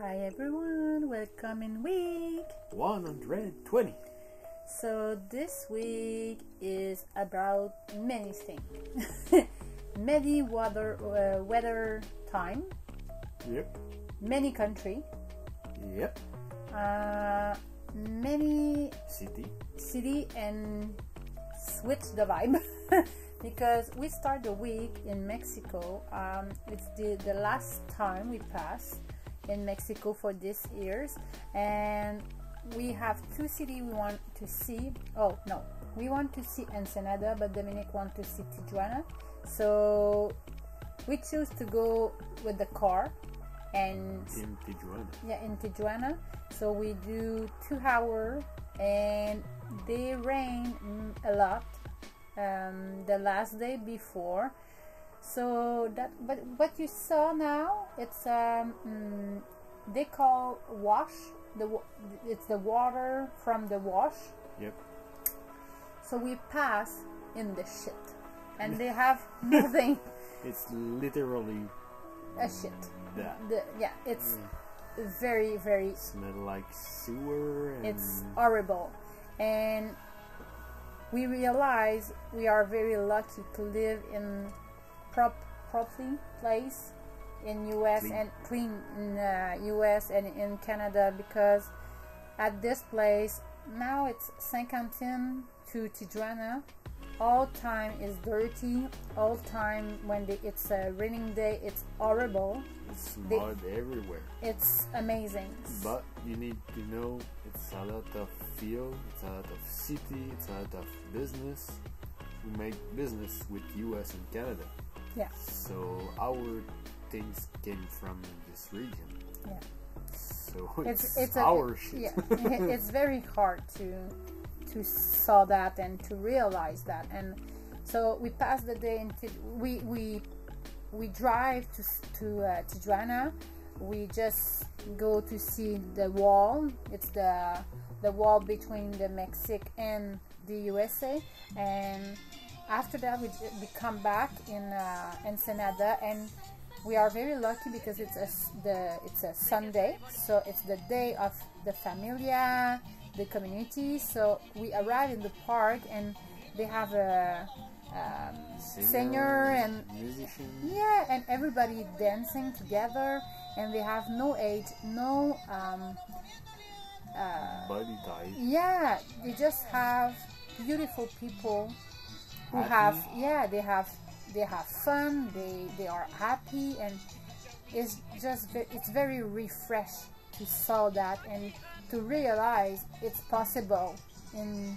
Hi everyone, welcome in week. 120. So this week is about many things. many weather uh, weather time, Yep. many country, Yep. uh, many City. city and switch the vibe because we start the week in Mexico. Um, it's the, the last time we pass in Mexico for this years, and we have two cities we want to see. Oh no, we want to see Ensenada, but Dominic want to see Tijuana. So we choose to go with the car and In Tijuana. yeah in Tijuana. So we do two hour and they rain a lot um, the last day before. So that but what you saw now it's um mm, they call wash the it's the water from the wash. Yep. So we pass in the shit and they have nothing It's literally a shit. that. The, yeah, it's Mm. very very Smell like sewer and it's horrible and we realize we are very lucky to live in prop properly place in US Clean. and clean in uh, US and in Canada because at this place now it's Saint-Quentin to Tijuana all time is dirty all time when the, it's a raining day it's horrible it's mud everywhere. it's amazing But you need to know it's a lot of field, it's a lot of city, it's a lot of business. We make business with US and Canada. Yeah. So our things came from this region. yeah. So it's it's, it's a, our shit. yeah it's very hard to to saw that and to realize that. And so we pass the day into we we we drive to to uh, Tijuana. We just go to see the wall. It's the the wall between the Mexico and the USA and after that we, we come back in uh, Ensenada and we are very lucky because it's a the it's a Sunday, so it's the day of the familia, the community. So we arrive in the park and they have a um, singer and musician. yeah, and everybody dancing together, and they have no age, no um, uh, body type. yeah, they just have beautiful people who Happy. have yeah, they have they have fun, they they are happy and it's just it's very refresh to saw that and to realize it's possible in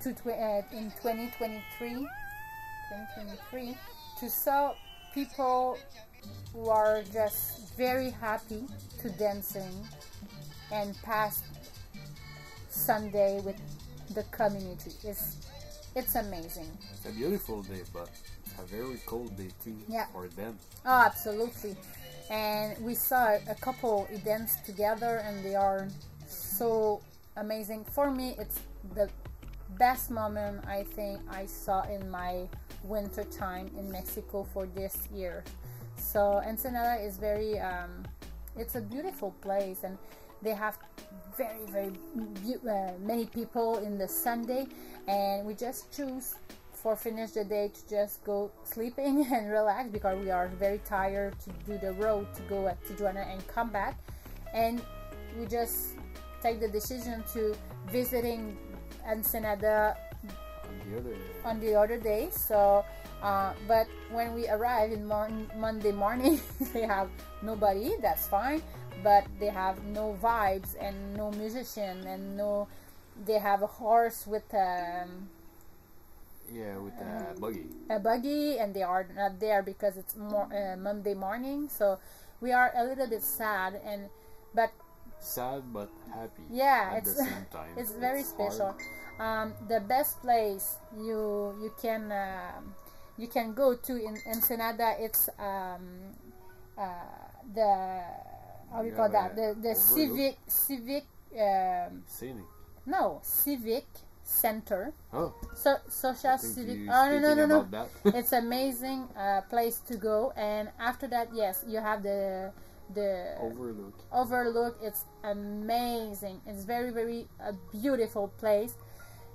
to uh, in 2023 2023 to saw people who are just very happy to dancing and pass Sunday with the community. It's it's amazing. It's a beautiful day, but a very cold day too Yeah. for them. Oh, absolutely. And we saw a couple events together, and they are so amazing. For me, it's the best moment I think I saw in my winter time in Mexico for this year. So Ensenada is very, um, it's a beautiful place, and they have very very uh, many people in the Sunday, and we just choose for finish the day to just go sleeping and relax because we are very tired to do the road to go at Tijuana and come back. And we just take the decision to visiting Ensenada On the other on the other day. So uh, but when we arrive in mon- Monday morning they have nobody that's fine but they have no vibes and no musician and no they have a horse with um, yeah, with a buggy. a buggy and they are not there because it's more uh, Monday morning so we are a little bit sad and but Sad but happy. yeah at it's the same time. it's very hard. special um, the best place you you can um you can go to in Ensenada it's um, uh, the how do you call that? the the civic civic um, Scenic. no civic center. Oh, so social civic. oh no no no no. it's amazing uh, place to go. And after that yes you have the the Overlook. overlook. It's amazing. It's very very a beautiful place.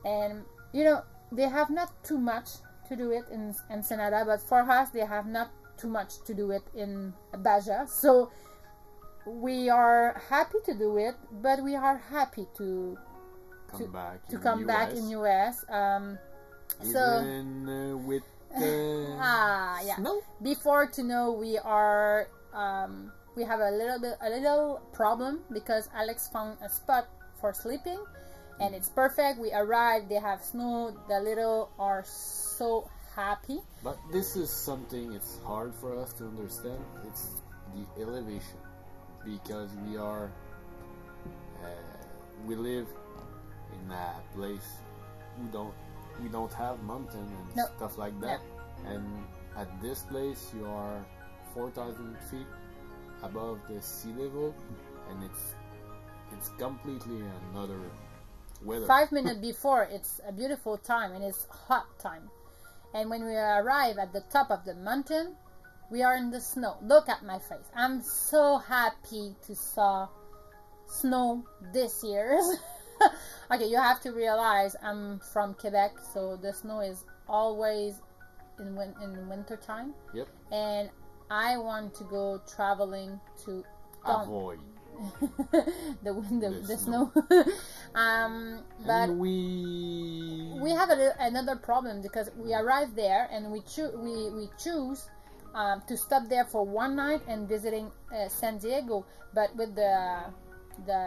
And you know they have not too much to do it in Ensenada but for us they have not too much to do it in Baja. So we are happy to do it but we are happy to Come To- back. to in come back US, in US um so Even uh, with uh, ah yeah snow. before to know we are um, we have a little bit a little problem because alex found a spot for sleeping and it's perfect we arrived they have snow the little are so happy But this is something it's hard for us to understand. It's the elevation because we are uh, we live in a place we don't we don't have mountain and No. stuff like that. And at this place you are four thousand feet above the sea level, and it's it's completely another weather. five minutes before it's a beautiful time and it's hot time and when we arrive at the top of the mountain we are in the snow look at my face i'm so happy to saw snow this year okay you have to realize i'm from quebec so the snow is always in win- in winter time Yep. and i want to go traveling to Avoid. the wind, the, The the snow. snow. um, but and we we have a, another problem because we arrive there and we choo- we we choose um, to stop there for one night and visiting uh, San Diego, but with the the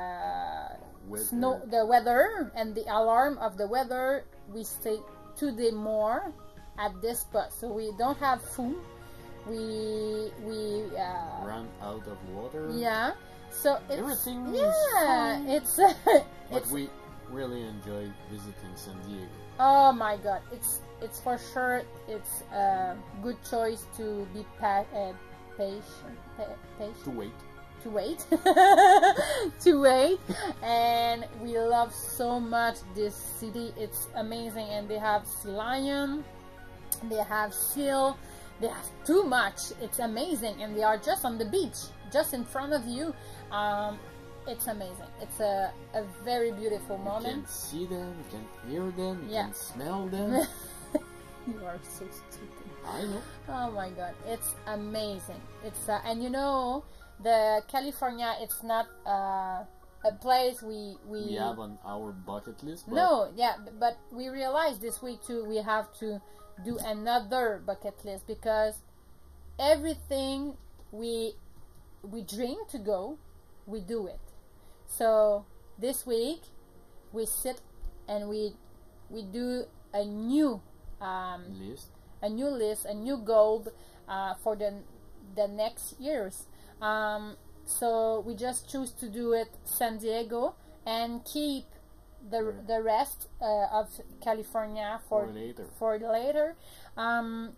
Weather. snow the weather and the alarm of the weather, we stay two day more at this spot. So we don't have food. We we uh, run out of water. yeah. So it's Everything is yeah, fine. it's But it's we really enjoy visiting San Diego. Oh my god, it's it's for sure it's a good choice to be pa- uh, patient, pa- patient To wait. to wait, to wait, and we love so much this city. It's amazing, and they have lion, they have seal, they have too much. It's amazing, and they are just on the beach, just in front of you. Um, it's amazing. It's a, a very beautiful moment You can see them, you can hear them, you Yeah. can smell them. you are so stupid. I know. Oh my god, it's amazing. It's uh, and you know the California. It's not uh, a place we we, We have on our bucket list. No yeah, but we realized this week too we have to do another bucket list because everything we we dream to go, we do it. So this week we sit and we we do a new um, list. a new list, a new goal uh, for the the next years. Um, so we just choose to do it San Diego and keep the the rest uh, of California for For later. for later. Um,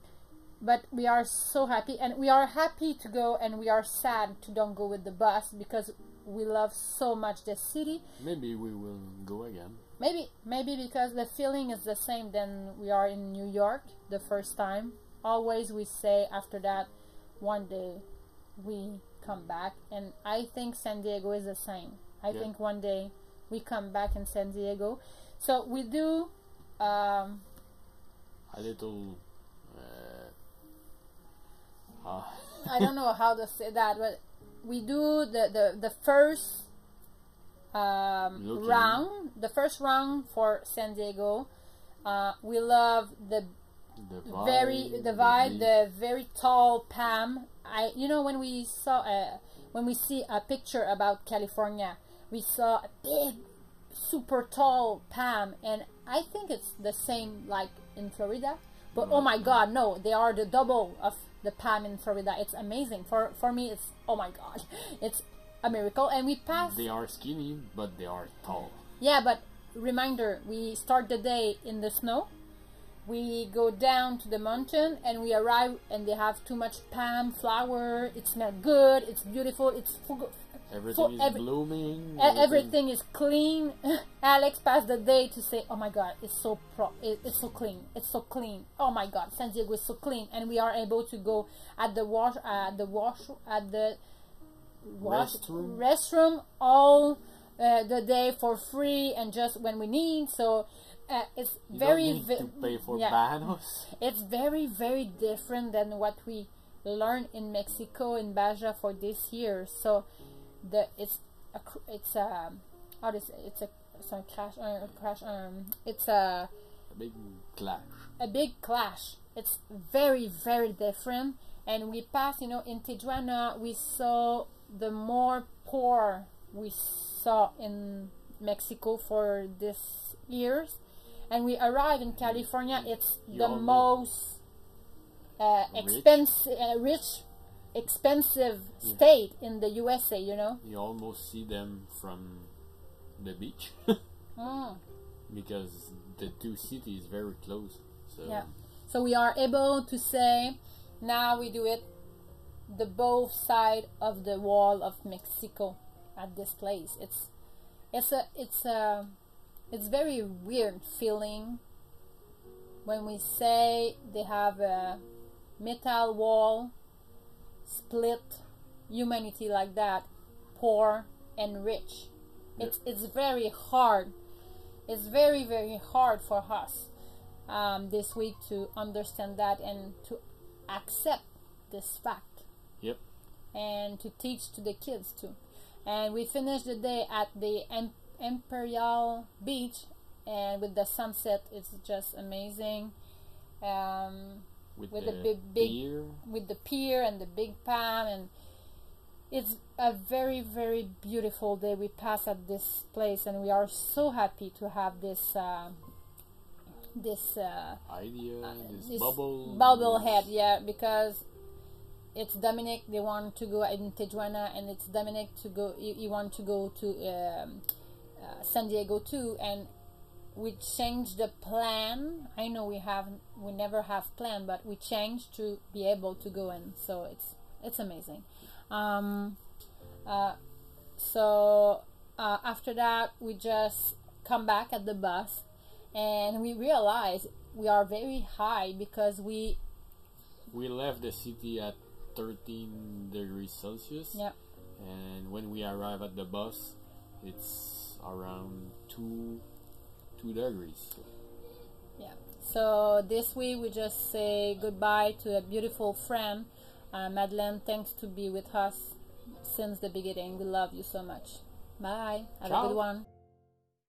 but we are so happy, and we are happy to go, and we are sad to don't go with the bus because we love so much the city Maybe we will go again. Maybe maybe because the feeling is the same than we are in New York the first time. Always we say after that one day we come back and I think San Diego is the same. I Yeah. think one day we come back in San Diego. So we do um, A little. Uh, uh, I don't know how to say that, but we do the the, the first um, round, the first round for San Diego. Uh, we love the the vibe, very the vibe, view. the very tall palm. I you know when we saw uh, when we see a picture about California, we saw a big, super tall palm, and I think it's the same like in Florida. But oh my God, no! They are the double of the palm in Florida. It's amazing. For for me, it's oh my God, it's a miracle. And we passed. They are skinny, but they are tall. Yeah, but reminder, we start the day in the snow. We go down to the mountain and we arrive and they have too much palm flower. It smells good. It's beautiful. It's full, Everything is every- blooming. E- everything is clean. Alex passed the day to say, "Oh my God, it's so pro. It, it's so clean. It's so clean. Oh my God, San Diego is so clean." And we are able to go at the wash, at the wash, at the wash Restroom. restroom all uh, the day for free and just when we need. So uh, it's You very don't need ve- to pay for yeah. banos. it's very very different than what we learned in Mexico in Baja for this year. So the it's a it's a how to say it's a sorry crash uh, crash um it's a A big clash. a big clash. It's very, very different. And we passed, you know, in Tijuana, we saw the more poor we saw in Mexico for this years. And we arrived in California, it's You the most uh, Rich? expensive, uh, rich, expensive Yeah. state in the USA, you know? You almost see them from the beach Mm. because the two cities very close. So Yeah. So we are able to say now we do it the both side of the wall of Mexico at this place. It's it's a it's a it's very weird feeling when we say they have a metal wall split humanity like that poor and rich. It's it's very hard. It's very very hard for us um, this week to understand that and to accept this fact Yep. and to teach to the kids too. And we finished the day at the Em- imperial beach and with the sunset it's just amazing. Um, with, with the, the big- big- beer, with the pier and the big palm and it's a very very beautiful day we pass at this place and we are so happy to have this uh, this uh, idea, this, this bubble, bubble head yeah because it's Dominic they want to go in Tijuana and it's Dominic to go you, you want to go to um, uh, San Diego too and we changed the plan. I know we have we never have plan but we changed to be able to go in so it's it's amazing. Um, uh, so uh, after that we just come back at the bus and we realize we are very high because we We left the city at 13 degrees Celsius. yeah And when we arrive at the bus, it's around two two degrees. yeah. So this week we just say goodbye to a beautiful friend. Uh, Madeleine thanks to be with us since the beginning. We love you so much. Bye. Have a good one